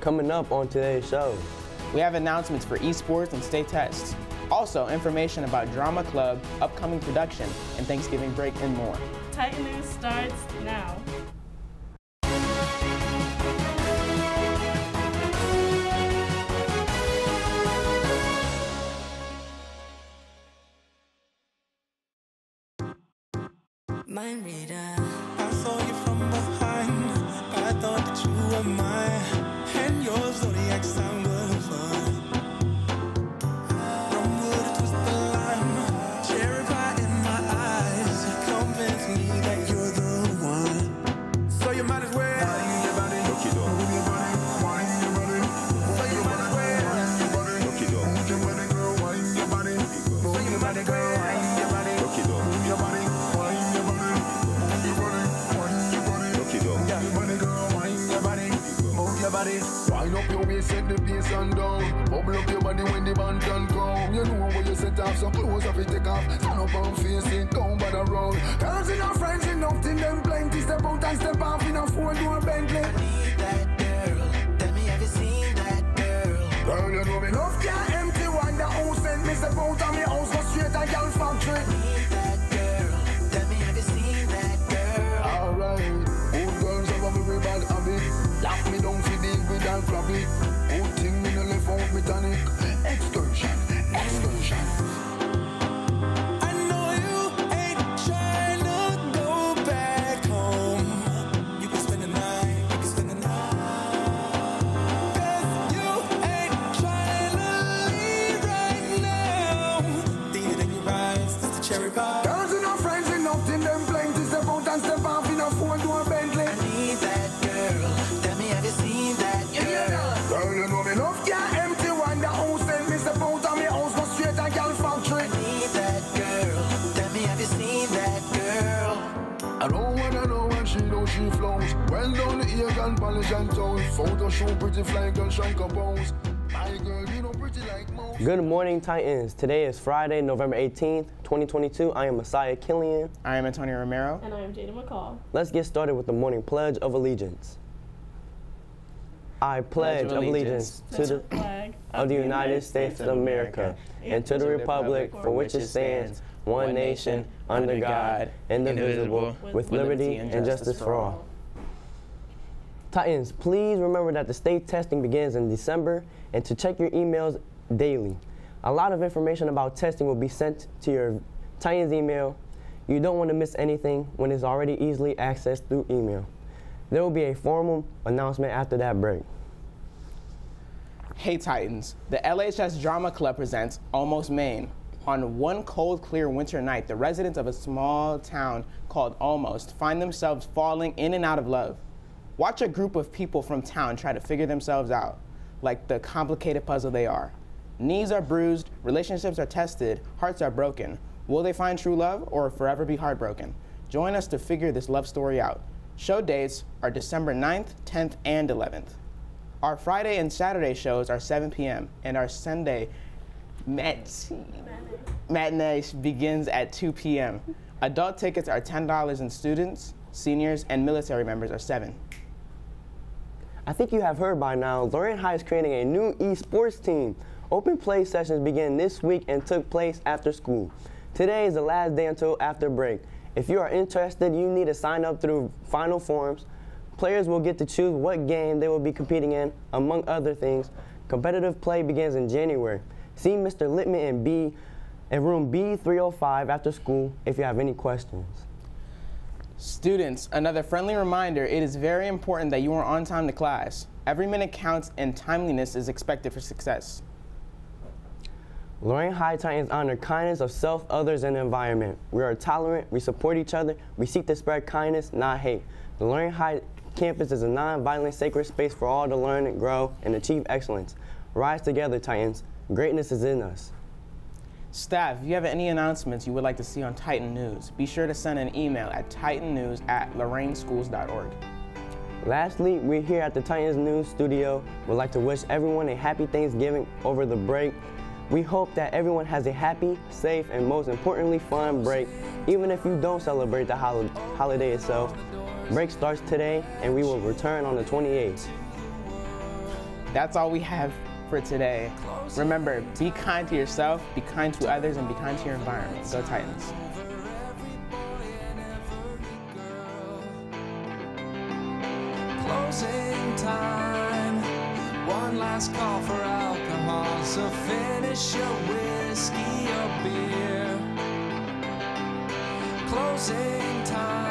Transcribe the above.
Coming up on today's show, we have announcements for esports and state tests. Also, information about Drama Club, upcoming production, and Thanksgiving break, and more. Titan News starts now. Mind reader. I saw you from behind. I thought that you were mine. And your zodiac sign body. Wind up your waist, set the bass and down. Bubble up your body when the band can come. You know where you set off, so close off it take off. Stand up and face it, down by the road. Girls in our friends enough, till them plenty. Step out and step off in a four door Bentley. I Need that girl. Tell me, have you seen that girl? Girl, you know me enough can't empty. Wonder who sent me step out of me house, go straight to girl factory. Need that cherry. Girls our friends enough, till them plenty. Step out and step off in a four door Bentley. I need that girl. Tell me, have you seen that girl? Girl, you know me empty. Wonder who sent me step out of me house, go straight girl factory. Need that girl. Tell me, have you seen that girl? I don't wanna know when she know she flows. Well done the ear gun polish and. Photo pretty fly girl shank a bones. My girl, you know pretty like. Good morning, Titans. Today is Friday, November 18th, 2022. I am Messiah Killian. I am Antonio Romero. And I am Jada McCall. Let's get started with the morning pledge of allegiance. I pledge of allegiance to the flag of the United States of America and to the republic for which it stands, one nation, under God, indivisible, with liberty and justice for all. Titans, please remember that the state testing begins in December and to check your emails daily. A lot of information about testing will be sent to your Titans email. You don't want to miss anything when it's already easily accessed through email. There will be a formal announcement after that break. Hey Titans, the LHS Drama Club presents Almost Maine. On one cold, clear winter night, the residents of a small town called Almost find themselves falling in and out of love. Watch a group of people from town try to figure themselves out, like the complicated puzzle they are. Knees are bruised, relationships are tested, hearts are broken. Will they find true love or forever be heartbroken? Join us to figure this love story out. Show dates are December 9th, 10th, and 11th. Our Friday and Saturday shows are 7 p.m. and our Sunday mat- matinee begins at 2 p.m. Adult tickets are $10 and students, seniors, and military members are 7 I think you have heard by now, Lorain High is creating a new esports team. Open play sessions began this week and took place after school. Today is the last day until after break. If you are interested, you need to sign up through final forms. Players will get to choose what game they will be competing in, among other things. Competitive play begins in January. See Mr. Littman in B in room B305 after school if you have any questions. Students, another friendly reminder, it is very important that you are on time to class. Every minute counts and timeliness is expected for success. Lorain High Titans honor kindness of self, others, and the environment. We are tolerant, we support each other, we seek to spread kindness, not hate. The Lorain High campus is a non-violent sacred space for all to learn, grow, and achieve excellence. Rise together, Titans. Greatness is in us. Staff, if you have any announcements you would like to see on Titan News, be sure to send an email at titannews at lorainschools.org. Lastly, we here at the Titans News Studio would like to wish everyone a happy Thanksgiving over the break. We hope that everyone has a happy, safe, and most importantly, fun break. Even if you don't celebrate the hol- holiday itself, break starts today and we will return on the 28th. That's all we have for today. Remember, be kind to yourself, be kind to others, and be kind to your environment. Go Titans. Closing time. One last call for alcohol. So finish your whiskey or beer. Closing time.